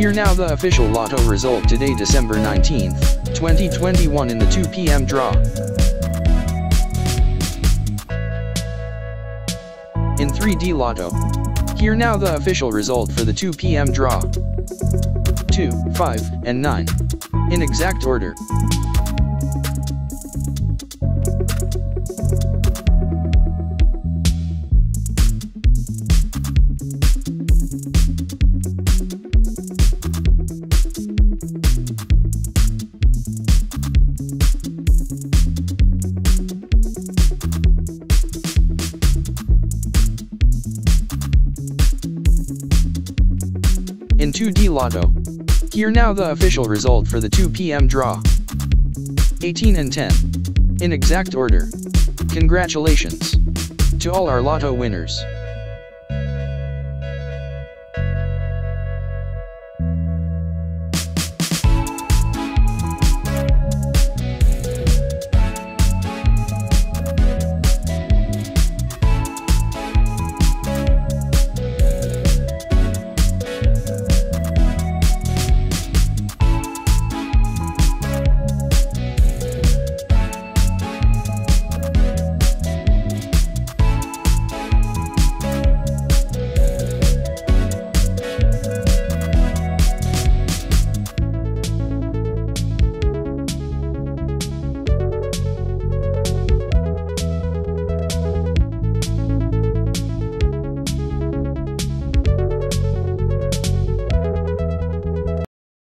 Here now the official lotto result today December 19th, 2021 in the 2 p.m. draw. In 3D Lotto. Here now the official result for the 2 p.m. draw. 2, 5, and 9. In exact order. In 2D Lotto. Here now the official result for the 2 p.m. draw. 18 and 10. In exact order. Congratulations. To all our Lotto winners.